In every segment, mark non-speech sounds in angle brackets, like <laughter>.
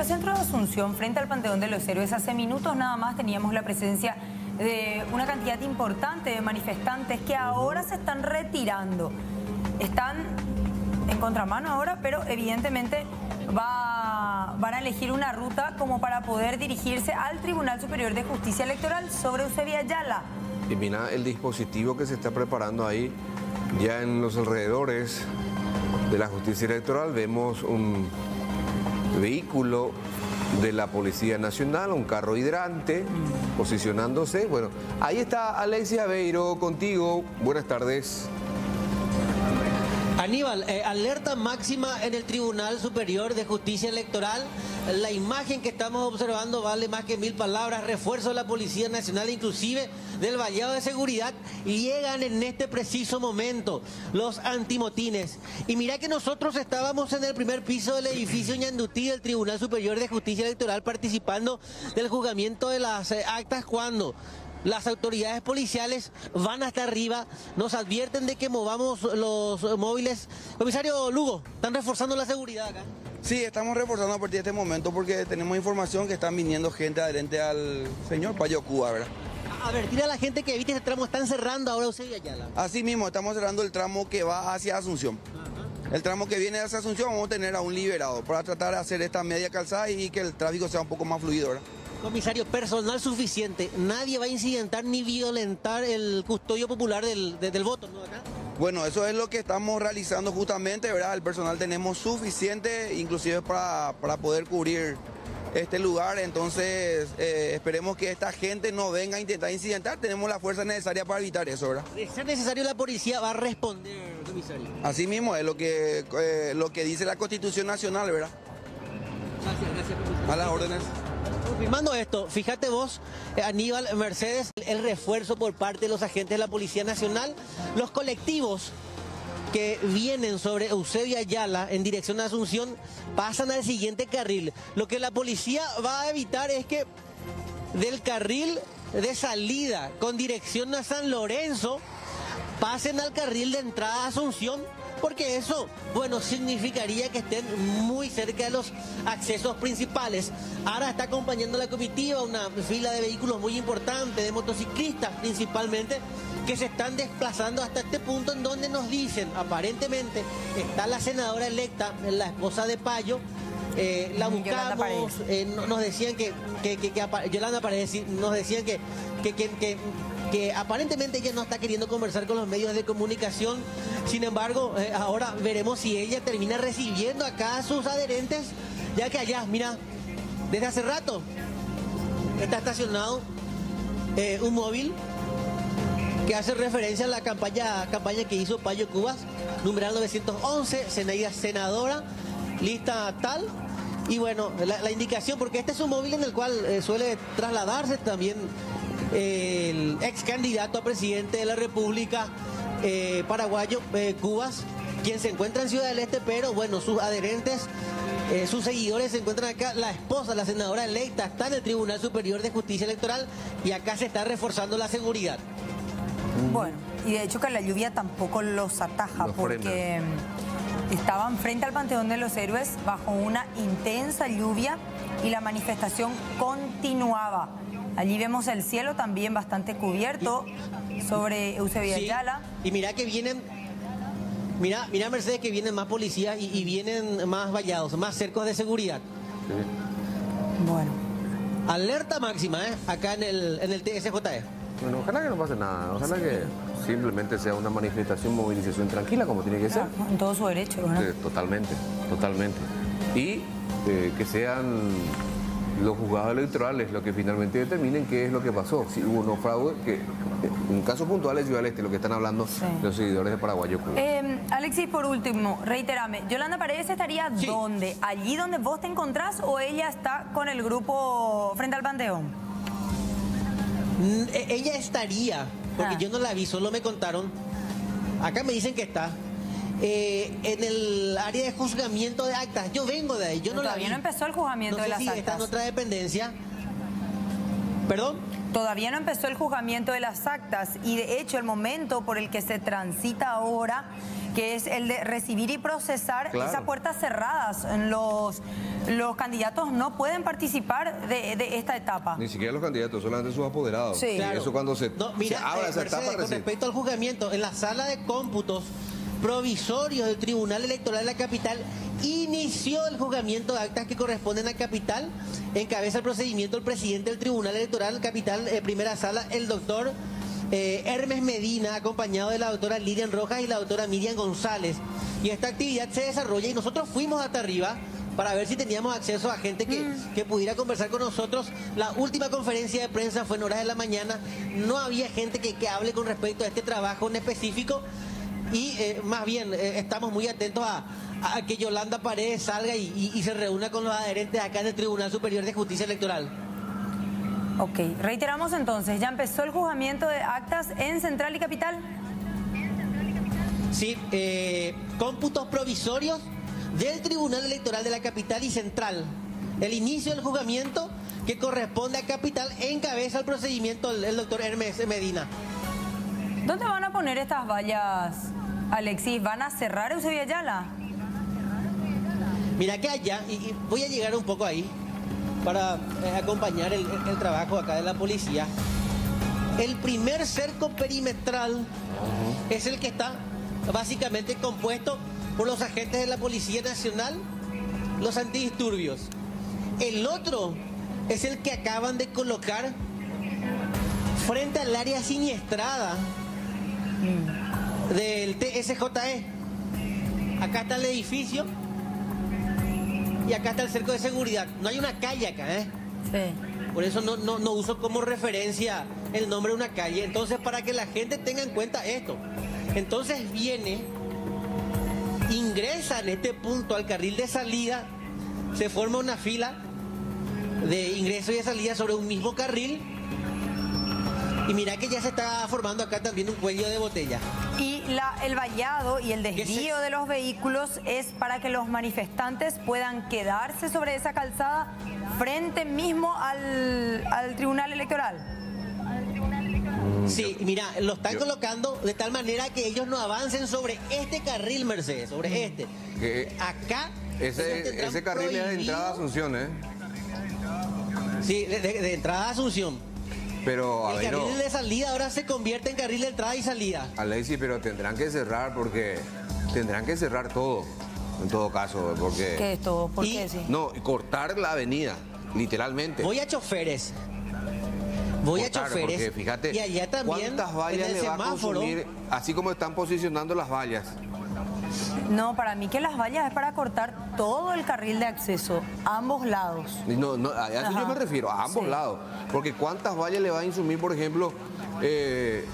nuestro centro de Asunción, frente al Panteón de los Héroes, hace minutos nada más teníamos la presencia de una cantidad importante de manifestantes que ahora se están retirando. Están en contramano ahora, pero evidentemente va, van a elegir una ruta como para poder dirigirse al Tribunal Superior de Justicia Electoral sobre Eusebia Yala. Y mira el dispositivo que se está preparando ahí, ya en los alrededores de la justicia electoral vemos un vehículo de la Policía Nacional, un carro hidrante, posicionándose. Bueno, ahí está Alexia Beiro contigo. Buenas tardes. Aníbal, eh, alerta máxima en el Tribunal Superior de Justicia Electoral. La imagen que estamos observando vale más que mil palabras. Refuerzo de la Policía Nacional, inclusive del vallado de seguridad, llegan en este preciso momento los antimotines. Y mira que nosotros estábamos en el primer piso del edificio Ñandutí del Tribunal Superior de Justicia Electoral participando del juzgamiento de las eh, actas cuando las autoridades policiales van hasta arriba, nos advierten de que movamos los móviles. Comisario Lugo, ¿están reforzando la seguridad acá? Sí, estamos reforzando a partir de este momento porque tenemos información que están viniendo gente adherente al señor Payo Cuba, ¿verdad? A ver, tira a la gente que evite ese tramo, están cerrando ahora Eusebio Ayala. Así mismo, estamos cerrando el tramo que va hacia Asunción. El tramo que viene hacia Asunción vamos a tener a un liberado para tratar de hacer esta media calzada y que el tráfico sea un poco más fluido, ¿verdad? Comisario, personal suficiente. Nadie va a incidentar ni violentar el custodio popular del, voto, ¿no? Bueno, eso es lo que estamos realizando justamente, ¿verdad? El personal tenemos suficiente, inclusive para, para poder cubrir este lugar, entonces eh, esperemos que esta gente no venga a intentar incidentar, tenemos la fuerza necesaria para evitar eso, ¿verdad? De ser necesario la policía va a responder, comisario. Así mismo, es lo que, eh, lo que dice la Constitución Nacional, ¿verdad? Gracias, gracias. A las órdenes. Confirmando esto, fíjate vos, eh, Aníbal Mercedes, el refuerzo por parte de los agentes de la Policía Nacional, los colectivos que vienen sobre Eusebio Ayala en dirección a Asunción pasan al siguiente carril. Lo que la policía va a evitar es que del carril de salida con dirección a San Lorenzo pasen al carril de entrada a Asunción porque eso, bueno, significaría que estén muy cerca de los accesos principales. Ahora está acompañando la comitiva una fila de vehículos muy importante, de motociclistas principalmente, que se están desplazando hasta este punto en donde nos dicen, aparentemente, está la senadora electa, la esposa de Payo, eh, la buscamos, eh, nos decían que, que, que, Yolanda Paredes, nos decían que, que, que aparentemente ella no está queriendo conversar con los medios de comunicación. Sin embargo, eh, ahora veremos si ella termina recibiendo acá a sus adherentes, ya que allá, mira, desde hace rato está estacionado eh, un móvil que hace referencia a la campaña, campaña que hizo Payo Cubas, numeral 911, Zenaida senadora, lista tal. Y bueno, la, indicación, porque este es un móvil en el cual eh, suele trasladarse también el ex candidato a presidente de la República eh, paraguayo, eh, Cubas, quien se encuentra en Ciudad del Este, pero bueno, sus adherentes, eh, sus seguidores se encuentran acá. La esposa, la senadora electa, está en el Tribunal Superior de Justicia Electoral y acá se está reforzando la seguridad. Bueno, y de hecho que la lluvia tampoco los ataja porque mm, estaban frente al Panteón de los Héroes bajo una intensa lluvia y la manifestación continuaba. Allí vemos el cielo también bastante cubierto sobre Eusebio Ayala. Y mira que vienen, mira, mira Mercedes que vienen más policías y, vienen más vallados, más cercos de seguridad. Bueno. Alerta máxima, ¿eh? Acá en el, en el TSJE. Bueno, ojalá que no pase nada, ojalá que simplemente sea una manifestación, movilización tranquila como tiene que ser. En todo su derecho, ¿no? totalmente, totalmente. Y eh, que sean los juzgados electorales lo que finalmente determinen qué es lo que pasó. Si hubo no fraude, que en un caso puntual es Ciudad Este, lo que están hablando los seguidores de Paraguayo Cuba. Eh, Alexis, por último, reiterame, ¿Yolanda Paredes estaría dónde? ¿Allí donde vos te encontrás o ella está con el grupo frente al Panteón? Mm, e, ella estaría, porque ah. yo no la vi, solo me contaron. Acá me dicen que está. Eh, en el área de juzgamiento de actas. Yo vengo de ahí, yo no, Todavía no empezó el juzgamiento de las si actas. está en otra dependencia. ¿Perdón? Todavía no empezó el juzgamiento de las actas y de hecho el momento por el que se transita ahora, que es el de recibir y procesar Claro. esas puertas cerradas. Los, los candidatos no pueden participar de, de esta etapa. Ni siquiera los candidatos, solamente sus apoderados. Sí. Claro. Eso cuando se, No, se mira, abra eh, esa Mercedes, etapa con respecto al juzgamiento, en la sala de cómputos provisorios del Tribunal Electoral de la Capital, inició el juzgamiento de actas que corresponden a Capital. Encabeza el procedimiento el presidente del Tribunal Electoral Capital, eh, primera sala, el doctor eh, Hermes Medina, acompañado de la doctora Lilian Rojas y la doctora Miriam González. Y esta actividad se desarrolla y nosotros fuimos hasta arriba para ver si teníamos acceso a gente que, que pudiera conversar con nosotros. La última conferencia de prensa fue en horas de la mañana. No había gente que, que hable con respecto a este trabajo en específico. Y eh, más bien eh, estamos muy atentos a, a que Yolanda Paredes salga y, y- y se reúna con los adherentes acá del Tribunal Superior de Justicia Electoral. Ok, reiteramos entonces, ya empezó el juzgamiento de actas en Central y Capital. Sí, eh, cómputos provisorios del Tribunal Electoral de la Capital y Central. El inicio del juzgamiento que corresponde a Capital encabeza el procedimiento el, el doctor Hermes Medina. ¿Dónde van a poner estas vallas, Alexis? ¿Van a cerrar Eusebio Ayala? Mira que allá, y, y voy a llegar un poco ahí para eh, acompañar el, el- el trabajo acá de la policía. El primer cerco perimetral es el que está básicamente compuesto por los agentes de la Policía Nacional, los antidisturbios. El otro es el que acaban de colocar frente al área siniestrada del TSJE. Acá está el edificio y acá está el cerco de seguridad. No hay una calle acá, ¿eh? Sí. Por eso no, no, no uso como referencia el nombre de una calle. Entonces, para que la gente tenga en cuenta esto. Entonces viene, ingresa en este punto al carril de salida, se forma una fila de ingreso y de salida sobre un mismo carril. Y mira que ya se está formando acá también un cuello de botella. Y la- el vallado y el desvío es? de los vehículos es para que los manifestantes puedan quedarse sobre esa calzada frente mismo al, al Tribunal Electoral. Sí, mira, lo están Yo- colocando de tal manera que ellos no avancen sobre este carril, Mercedes, sobre este. Que Acá. ese, carril es de entrada a Asunción, ¿eh? Sí, de, de- de entrada a Asunción. Pero, a El ver, no. carril de salida ahora se convierte en carril de entrada y salida. Alexis, pero tendrán que cerrar porque tendrán que cerrar todo, en todo caso, porque... ¿Qué es todo? ¿Por Y- qué sí? No, y cortar la avenida, literalmente. Voy a choferes. Voy a choferes. Porque fíjate, y allá también. ¿cuántas vallas en el le va a consumir, así como están posicionando las vallas? No, para mí que las vallas es para cortar todo el carril de acceso, ambos lados. No, no, a eso Ajá. yo me refiero, a ambos Sí. lados. Porque ¿cuántas vallas le va a insumir, por ejemplo, eh,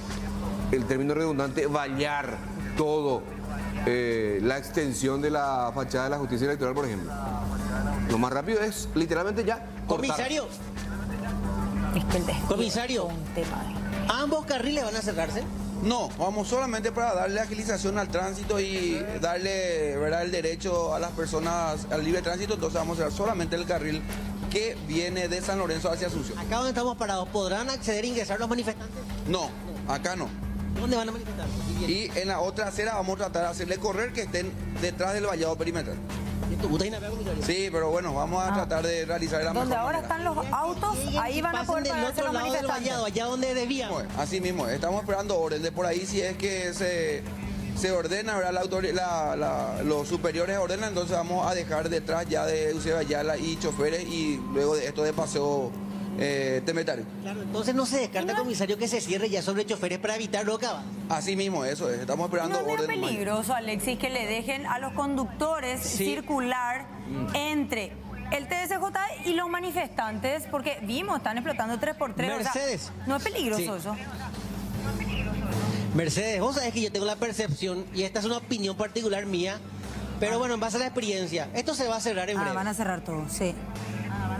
el término redundante, vallar todo eh, la extensión de la fachada de la justicia electoral, por ejemplo? Lo más rápido es literalmente ya. cortar. Comisario, Es que el Comisario. ambos carriles van a cerrarse. No, vamos solamente para darle agilización al tránsito y darle ¿verdad? el derecho a las personas al libre tránsito, entonces vamos a hacer solamente el carril que viene de San Lorenzo hacia Asunción. Acá donde estamos parados, ¿podrán acceder e ingresar los manifestantes? No, acá no. ¿Dónde van a manifestar? Y en la otra acera vamos a tratar de hacerle correr que estén detrás del vallado perimetral. Sí, pero bueno, vamos a Ah. tratar de realizar la Donde ahora manera. están los autos, ahí van a poder pararse los manifestantes. vallado, allá donde debían. Bueno, Así mismo, estamos esperando orden de por ahí si es que se, se ordena, ¿verdad? La- la- los superiores ordenan, entonces vamos a dejar detrás ya de Eusebio Ayala y choferes y luego de esto de paseo eh, temetario. Claro, entonces no se descarta, comisario, que se cierre ya sobre choferes para evitar lo que va. Así mismo, eso es, estamos esperando No es orden. peligroso, Alexis, que le dejen a los conductores Sí. circular Mm. entre el TSJ y los manifestantes, porque vimos, están explotando 3x3. o sea, Mercedes. no es peligroso Sí. eso. Mercedes, vos sabés que yo tengo la percepción, y esta es una opinión particular mía, pero bueno, en base a la experiencia, esto se va a cerrar en Ah, breve. van a cerrar todo, sí.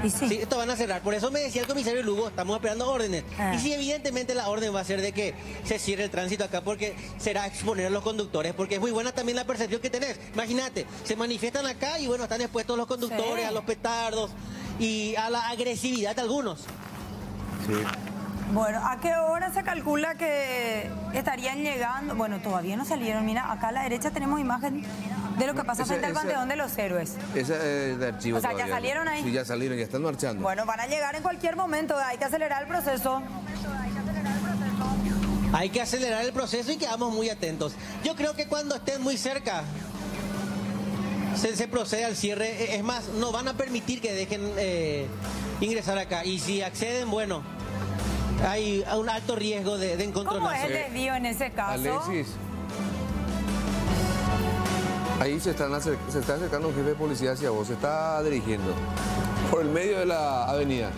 Y sí. Sí, esto van a cerrar. Por eso me decía el comisario Lugo, estamos esperando órdenes. Ah. Y sí, evidentemente la orden va a ser de que se cierre el tránsito acá porque será exponer a los conductores, porque es muy buena también la percepción que tenés. Imagínate, se manifiestan acá y bueno, están expuestos los conductores Sí. a los petardos y a la agresividad de algunos. Sí. Bueno, ¿a qué hora se calcula que estarían llegando? Bueno, todavía no salieron. Mira, acá a la derecha tenemos imagen de lo que pasa Ese- frente al Panteón de los Héroes. Esa es de archivo O sea, ¿ya salieron ahí? Sí, ya salieron, ya están marchando. Bueno, van a llegar en cualquier momento, hay que acelerar el proceso. Hay que acelerar el proceso y quedamos muy atentos. Yo creo que cuando estén muy cerca se, se procede al cierre. Es más, no van a permitir que dejen eh, ingresar acá. Y si acceden, bueno, hay un alto riesgo de, de ¿Cómo es el desvío en ese caso? Alexis. Ahí se, están acer- se está acercando un jefe de policía hacia vos, se está dirigiendo por el medio de la avenida.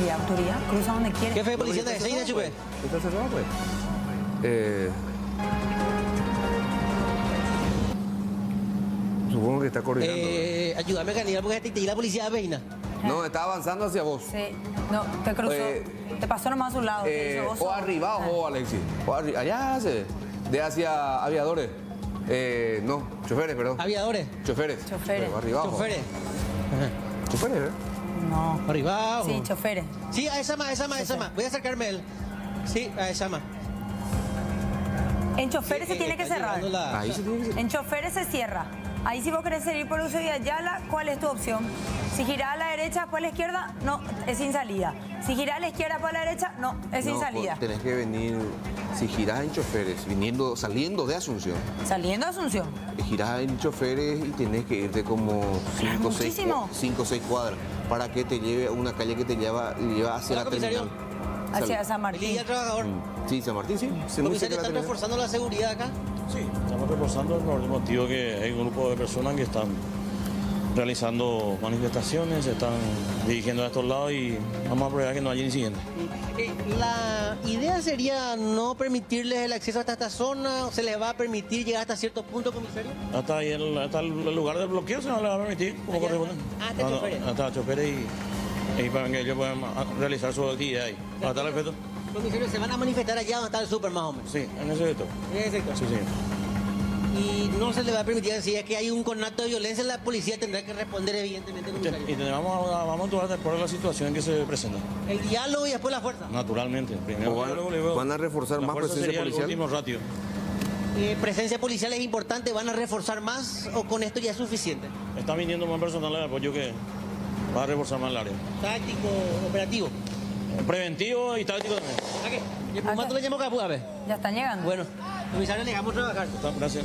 Y la autoridad cruza donde quiere. Jefe de policía de Seina, Chupé. ¿Está cerrado, pues? Eh, supongo que está coordinando. Eh, ayúdame, Canidal, porque te la policía de Veina. No, está avanzando hacia vos. Sí, no, te cruzó. Eh, te pasó nomás a un lado. te Eh, o arriba o Alexis. O arri- allá se. De hacia aviadores. Eh, no, choferes, perdón. Aviadores, Choferes. Choferes. Pero Arriba. abajo. choferes. Choferes, ¿eh? No. Arriba. abajo. Sí, choferes. Sí, a esa más, a esa más, a esa más. Voy a acercarme a él. Sí, a esa más. En choferes se tiene que cerrar. la- Ahí se tiene que En choferes se cierra. Ahí si vos querés salir por uso de Ayala, ¿cuál es tu opción? Si girás a la derecha, después a la izquierda, no, es sin salida. Si girás a la izquierda, para la derecha, no, es sin No, salida. Tenés que venir, si girás en choferes, viniendo, saliendo de Asunción, Saliendo a Asunción. girás en choferes y tenés que irte como 5 o 6 muchísimo. cuadras para que te lleve a una calle que te lleva, lleva hacia la terminal. Hacia San El Martín. día trabajador. Mm, Sí, San Martín, sí. de ¿están terminal. reforzando la seguridad acá? Sí, estamos reforzando por el motivo que hay un grupo de personas que están realizando manifestaciones, se están dirigiendo a estos lados y vamos a probar que no haya incidentes. Eh, La idea sería no permitirles el acceso hasta esta zona, se les va a permitir llegar hasta cierto punto, comisario. Hasta ahí el, hasta el lugar del bloqueo se no le va a permitir, como corresponde. Ah, hasta choferes. Hasta choferes y, y para que ellos puedan realizar su actividad ahí. ¿Para tal efecto? Comisario, se van a manifestar allá donde está el súper más o menos. Sí, en ese sector. En ese sector. Sí, señor. Y no se le va a permitir, si es que hay un conato de violencia, la policía tendrá que responder evidentemente, Y comisario. te- vamos a, vamos a actuar de acuerdo a la situación que se presenta. El diálogo y después la fuerza. Naturalmente. Primero, van- luego, luego. van a reforzar La más presencia sería el policial. último ratio. Eh, presencia policial es importante, ¿van a reforzar más o con esto ya es suficiente? Está viniendo más personal de apoyo que va a reforzar más el área. Táctico, operativo. Preventivo y táctico también. ¿Y ¿A por cuánto le llamo Capu? A ver. Ya están llegando. Bueno, comisario, le dejamos trabajar. Está- Gracias.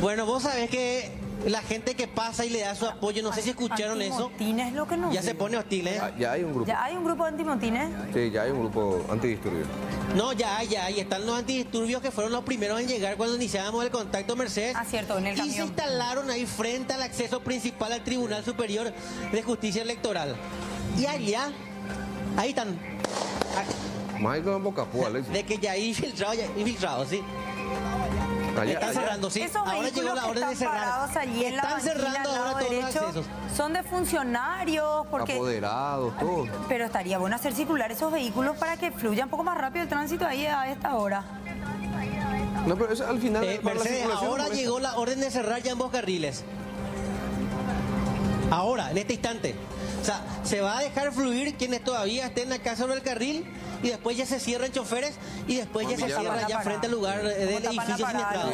Bueno, vos sabés que la gente que pasa y le da su apoyo, no sé si escucharon eso, Antimotines, lo que no. ya se pone hostil, ¿eh? Ya, ya hay un grupo. Ya hay un grupo de antimotines. Sí, ya hay un grupo antidisturbios. No, ya, ya, y están los antidisturbios que fueron los primeros en llegar cuando iniciábamos el contacto Mercedes. Ah, cierto, en el Y se camión. instalaron ahí frente al acceso principal al Tribunal Superior de Justicia Electoral. Y allá, ahí están. Más hay con Bocapú, Alex. De que ya hay infiltrado, ya infiltrado, sí. Allá- Están allá- cerrando, sí. Esos Ahora vehículos llegó la orden de están cerrar. allí en la Están banquina cerrando ahora todos los derecho accesos. son de funcionarios porque Apoderados, todo. pero estaría bueno hacer circular esos vehículos para que fluya un poco más rápido el tránsito ahí a esta hora. No, pero eso al final. Eh, la Mercedes, ahora llegó la orden de cerrar ya ambos carriles. Ahora, en este instante. O sea, se va a dejar fluir quienes todavía estén acá sobre el carril y después ya se cierran choferes y después ya se cierra ya frente al lugar eh, ¿Cómo del edificio siniestrado.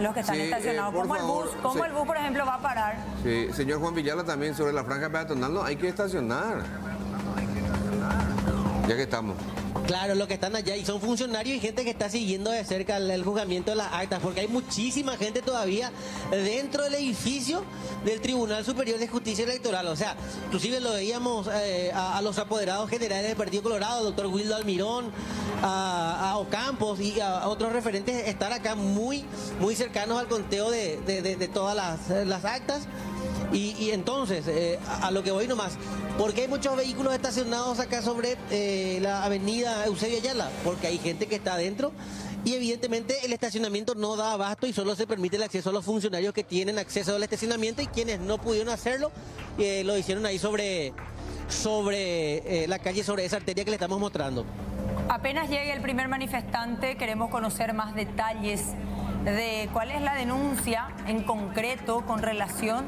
los que están Sí, eh, estacionados. por ¿Cómo el favor, bus, cómo sí. el bus, por ejemplo, va a parar? Sí, señor Juan Villalba también sobre la franja peatonal, no, hay que estacionar. Ya que estamos. Claro, los que están allá y son funcionarios y gente que está siguiendo de cerca el, juzgamiento de las actas, porque hay muchísima gente todavía dentro del edificio del Tribunal Superior de Justicia Electoral. O sea, inclusive lo veíamos eh, a, los apoderados generales del Partido Colorado, doctor Wildo Almirón, a, a Ocampos y a, otros referentes estar acá muy, muy cercanos al conteo de, todas las actas. Y, y entonces, eh, a, lo que voy nomás, ¿por qué hay muchos vehículos estacionados acá sobre eh, la avenida Eusebio Ayala? Porque hay gente que está adentro y evidentemente el estacionamiento no da abasto y solo se permite el acceso a los funcionarios que tienen acceso al estacionamiento y quienes no pudieron hacerlo eh, lo hicieron ahí sobre, sobre eh, la calle, sobre esa arteria que le estamos mostrando. Apenas llegue el primer manifestante, queremos conocer más detalles de cuál es la denuncia en concreto con relación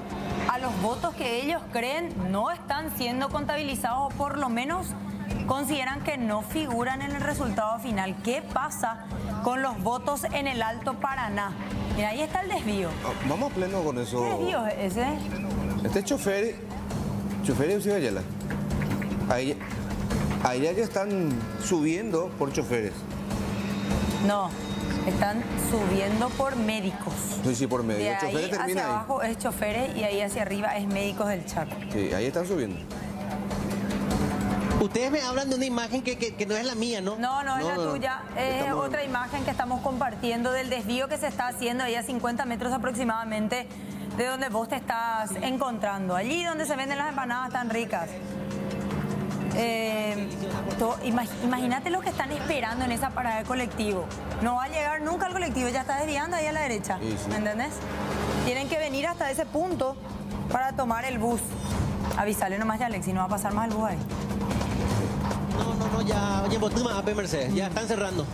a los votos que ellos creen no están siendo contabilizados o por lo menos consideran que no figuran en el resultado final. ¿Qué pasa con los votos en el Alto Paraná? Y ahí está el desvío. Ah, Vamos a pleno con eso. ¿Qué desvío es ese? Este chofer, chofer de Ciudad Yala. Ahí, ahí ya están subiendo por choferes. No, están subiendo por médicos. Sí, sí, por medio. De ahí termina hacia ahí. abajo es choferes y ahí hacia arriba es médicos del Chaco. Sí, ahí están subiendo. Ustedes me hablan de una imagen que, que- que no es la mía, ¿no? No, no es No, la no, no. tuya. Es Estamos- otra imagen que estamos compartiendo del desvío que se está haciendo ahí a 50 metros aproximadamente de donde vos te estás encontrando. Allí donde se venden las empanadas tan ricas. Eh, imag- Imagínate lo que están esperando en esa parada de colectivo. No va a llegar nunca el colectivo, ya está desviando ahí a la derecha. Sí, sí. ¿Me entendés? Tienen que venir hasta ese punto para tomar el bus. Avisale nomás ya, Alex, si no va a pasar más el bus ahí. No, no, no, ya, oye, Botuma, AP Mercedes, ya están cerrando.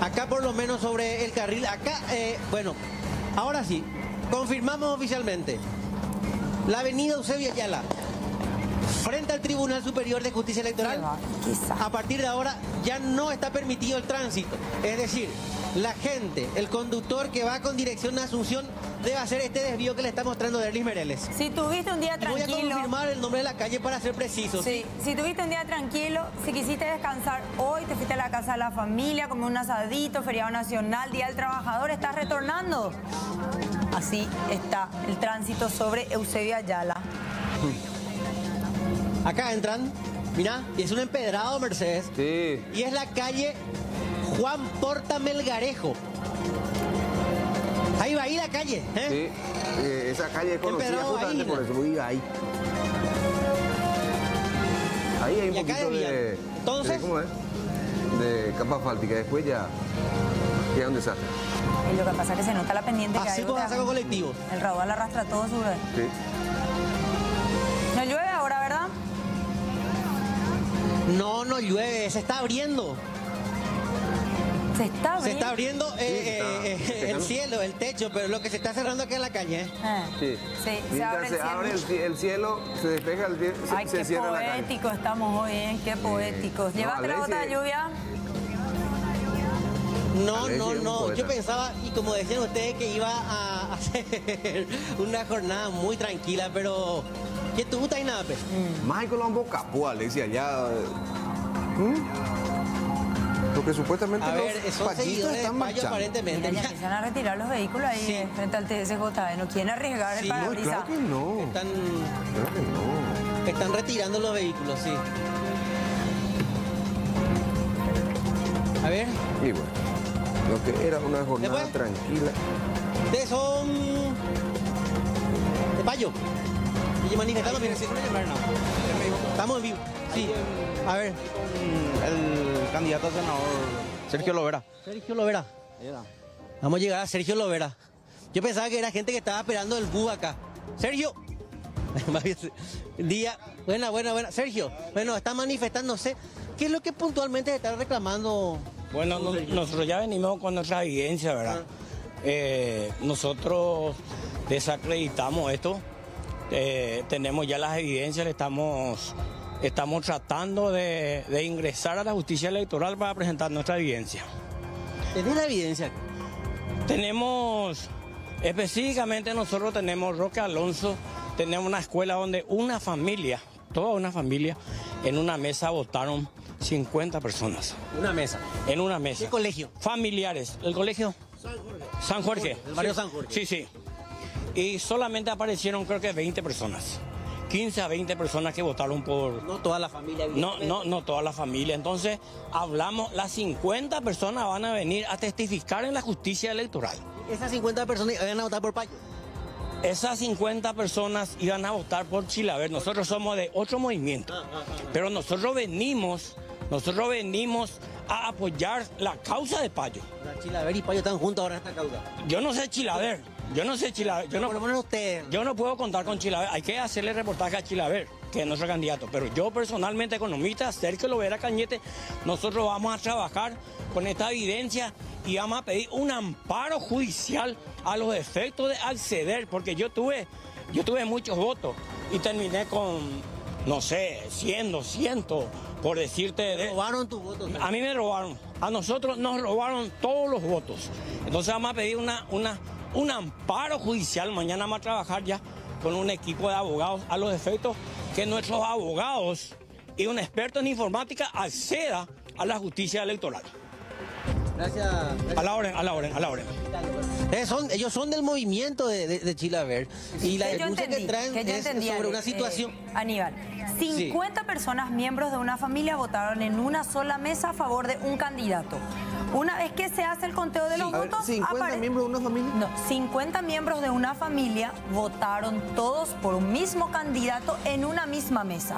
Acá por lo menos sobre el carril, acá, eh, bueno, ahora sí, confirmamos oficialmente. La avenida Eusebio Ayala, frente al Tribunal Superior de Justicia Electoral, a partir de ahora ya no está permitido el tránsito. Es decir, la gente, el conductor que va con dirección a Asunción, debe hacer este desvío que le está mostrando Derlis Mereles. Si tuviste un día Y Voy a tranquilo... confirmar el nombre de la calle para ser preciso. Sí, si tuviste un día tranquilo, si quisiste descansar hoy, te fuiste a la casa de la familia, comer un asadito, feriado nacional, Día del Trabajador, estás retornando. Así está el tránsito sobre Eusebio Ayala. Acá entran, mira, y es un empedrado Mercedes. Sí. Y es la calle Juan Porta Melgarejo. Ahí va ahí la calle, ¿eh? Sí, eh, esa calle es conocida Empedrado justamente ahí, por eso, ahí. Ahí hay un Y acá poquito de, Entonces- de- ¿Cómo es? De capa asfáltica, después ya queda un desastre. Y lo que pasa es que se nota la pendiente que Así hay. pues porque pasa con colectivos. El raudal arrastra todo su... Sí. No, no llueve, se está abriendo. Se está abriendo. Se está abriendo eh, Sí, eh, está- eh, el cielo, el techo, pero lo que se está cerrando aquí en la calle, ¿eh? Ah, Sí. Sí, se abre el se cielo. abre el, ci- el cielo, se despeja el cielo, se, Ay, se qué cierra la calle. poéticos estamos hoy, ¿eh? Qué poéticos. No, ¿Llevaste la Alexis- gota de lluvia? No, no, es no. Yo pensaba, y como decían ustedes, que iba a <laughs> hacer una jornada muy tranquila, pero. ¿Qué tú gusta y nada, pues? Más Colombo capó, Alexia, ya. ¿Mm? Porque supuestamente A los ver, seguidores de están marchando. aparentemente. Mira, ya empiezan a retirar los vehículos ahí Sí. eh, frente al TSJ. No quieren arriesgar Sí, el no, No, parabrisas. claro que no. Están, Claro que no. están retirando los vehículos, sí. A ver, Y bueno, lo que era una jornada Después. tranquila. ustedes son. de Payo. Y sí, Estamos en vivo. Sí. A ver, el candidato a senador Sergio Lovera. Sergio Lovera. Vamos a llegar a Sergio Lovera. Yo pensaba que era gente que estaba esperando el bus acá. Sergio. <laughs> Día. Buena, buena, buena. Sergio. Bueno, está manifestándose. ¿Qué es lo que puntualmente está reclamando? Bueno, no- nosotros ya venimos con nuestra evidencia, ¿verdad? Eh, nosotros desacreditamos esto, eh, tenemos ya las evidencias, le estamos, estamos tratando de, de ingresar a la justicia electoral para presentar nuestra evidencia. ¿Tenés la evidencia? Tenemos, específicamente nosotros tenemos Roque Alonso, tenemos una escuela donde una familia, toda una familia, en una mesa votaron 50 personas. Una mesa. En una mesa. ¿Qué colegio? Familiares. ¿El colegio? San Jorge. El barrio. San Jorge. Sí, sí. Y solamente aparecieron creo que 20 personas. 15 a 20 personas que votaron por... No toda la familia. No, no, no toda la familia. Entonces, hablamos, las 50 personas van a venir a testificar en la justicia electoral. Esas 50 personas van a votar por Payo. Esas 50 personas iban a votar por Chilaver. Nosotros somos de otro movimiento. Pero nosotros venimos, nosotros venimos a apoyar la causa de Payo. La Chilaver y Payo están juntos ahora en esta causa. Yo no sé Chilaver, yo no sé Chilaver, yo no, Por lo menos ustedes. yo no puedo contar con Chilaver, hay que hacerle reportaje a Chilaver, que es nuestro candidato, pero yo personalmente, economista, Sergio Lovera Cañete, nosotros vamos a trabajar con esta evidencia y vamos a pedir un amparo judicial a los efectos de acceder, porque yo tuve, yo tuve muchos votos y terminé con no sé, 100, 200, por decirte... De... ¿Robaron tus votos? A mí me robaron. A nosotros nos robaron todos los votos. Entonces vamos a pedir una, una, un amparo judicial. Mañana vamos a trabajar ya con un equipo de abogados a los efectos que nuestros abogados y un experto en informática acceda a la justicia electoral. Gracias. A la orden, a la orden, a la orden. Eh, son, ellos son del movimiento de, de, de Chilaver. Y la denuncia que traen que yo es entendí, sobre una situación. eh, Aníbal, 50 personas, miembros de una familia, votaron en una sola mesa a favor de un candidato. Una vez que se hace el conteo de los ver, votos, 50 apare- miembros de una familia. No, 50 miembros de una familia votaron todos por un mismo candidato en una misma mesa.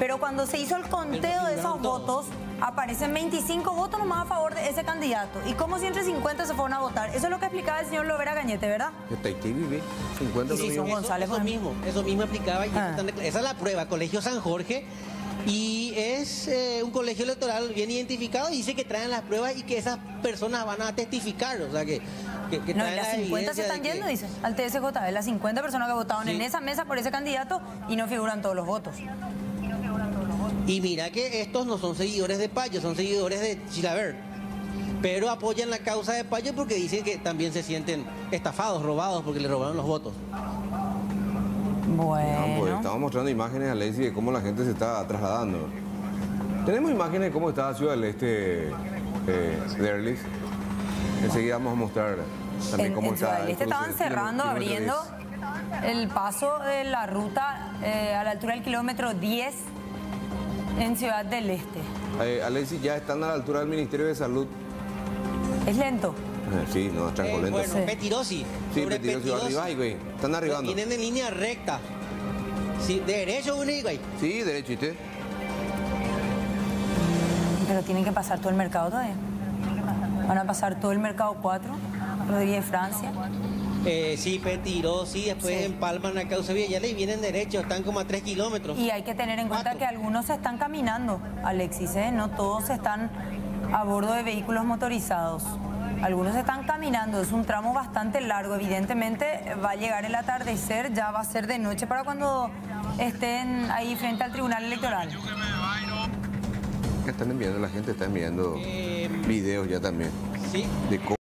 Pero cuando se hizo el conteo de esos todos. votos, aparecen 25 votos nomás a favor de ese candidato. ¿Y como si entre 50 se fueron a votar? Eso es lo que explicaba el señor Lovera Gañete, ¿verdad? Que Tahití vive 50 Y si son millones. González, eso por mismo, eso mismo aplicaba y eso Ah. están esa es la prueba, Colegio San Jorge. Y es eh, un colegio electoral bien identificado y dice que traen las pruebas y que esas personas van a testificar, o sea que, que, que No, y las la 50 se están que- yendo, dice, al TSJ. Las 50 personas que votaron Sí. en esa mesa por ese candidato y no figuran todos los votos. Y mira que estos no son seguidores de Payo, son seguidores de Chilaver. Pero apoyan la causa de Payo porque dicen que también se sienten estafados, robados porque le robaron los votos. No, pues, Bueno. estamos mostrando imágenes, Alexi, de cómo la gente se está trasladando. Tenemos imágenes de cómo está Ciudad del Este eh, de Erlis. Enseguida vamos a mostrar también En, cómo en está. Ciudad del el Este estaban cerrando, abriendo 10. el paso de la ruta eh, a la altura del kilómetro 10 en Ciudad del Este. Eh, ya están a la altura del Ministerio de Salud. Es lento. Eh, <laughs> sí, no, Eh, trancolento. bueno, Sí. Petirosi. sí, Petirosi va arriba, güey. Están arribando. Vienen en línea recta. Sí, de derecho uno güey. Sí, derecho, ¿y usted? Pero tienen que pasar todo el mercado todavía. Van a pasar todo el mercado 4, Rodríguez Francia. Eh, sí, Petirosi, después Sí. empalman a Causa Villala y vienen derecho, están como a 3 kilómetros. Y hay que tener en cuenta que algunos se están caminando, Alexis, ¿eh? no todos están a bordo de vehículos motorizados. Algunos están caminando, es un tramo bastante largo. Evidentemente va a llegar el atardecer, ya va a ser de noche para cuando estén ahí frente al Tribunal Electoral. Están enviando, la gente está enviando Eh, videos ya también sí. de cómo